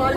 மாறி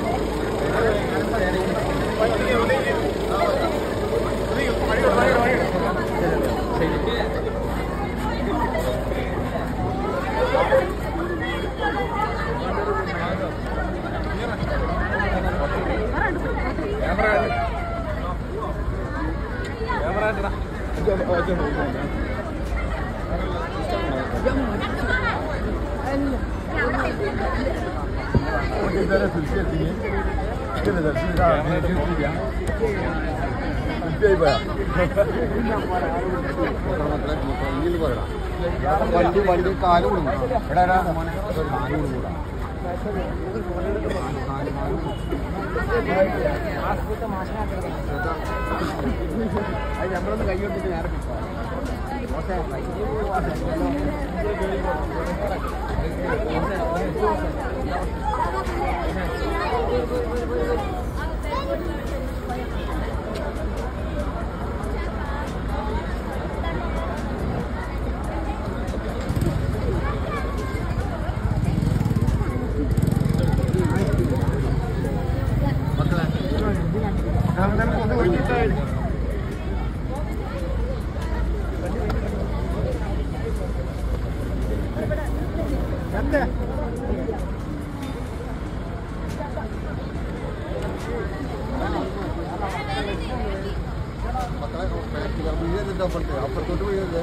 Gracias. വണ്ടി വണ്ടി കാൽ കൊടുക്കും എടാ കാൽ കൊടുക്കൂടാ നമ്മളൊന്ന് കൈകൊണ്ടിട്ട് നേരെ മക്കളെ വീഴരുത് അപ്പുറത്ത് അപ്പുറത്തോട്ട് വീഴരുത്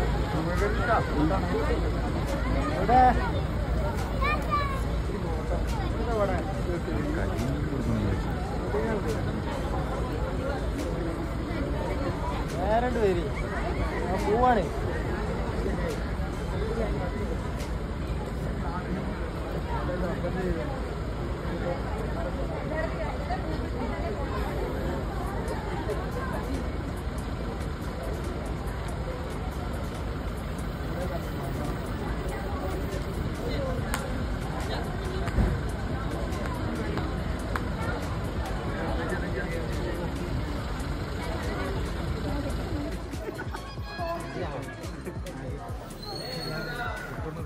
വേറെ പേര് പോവാണ്.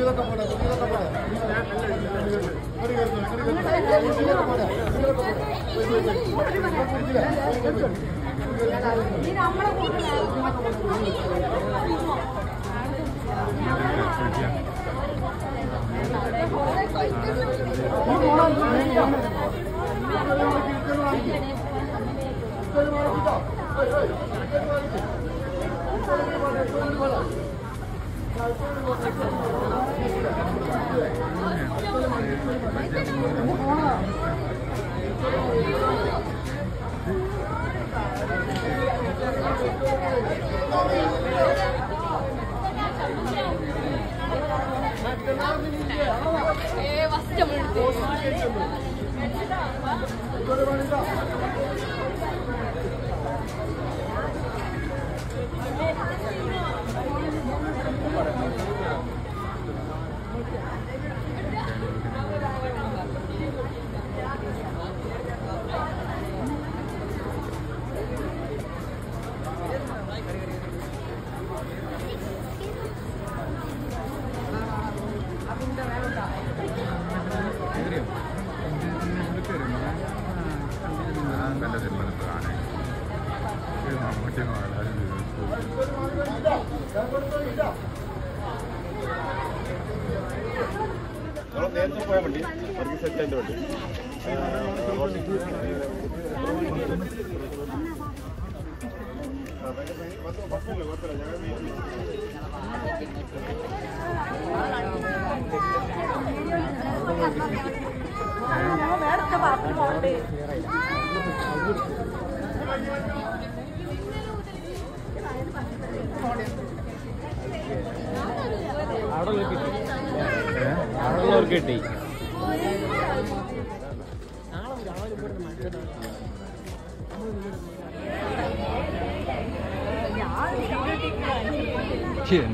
അഞ്ച് പൈസ നാളെ മറ്റന്നാൾ えー、忘れちゃ無理です。അവർക്ക് സെറ്റ് അതിന്റെ വണ്ടി ബസ്സില്ല കുഴപ്പമില്ല ഞങ്ങൾ അവിടെ കിട്ടി. เขียน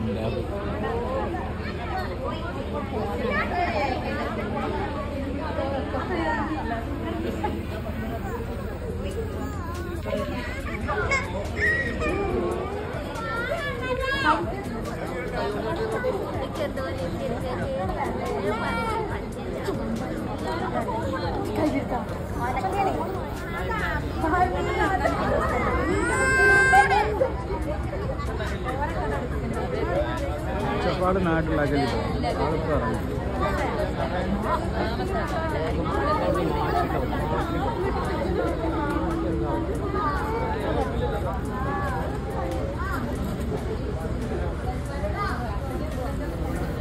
ഒരുപാട് നാട്ടിലാക്കി ആൾക്ക് ഇറങ്ങി കാണാൻ നമുക്ക്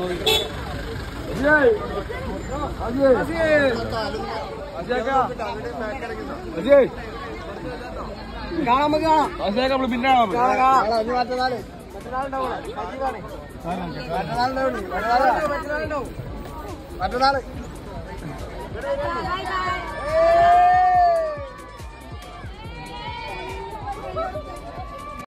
अजय अजय अजय का अजय गाणा मग अजय का आपण बिन्ना పట్టణాలు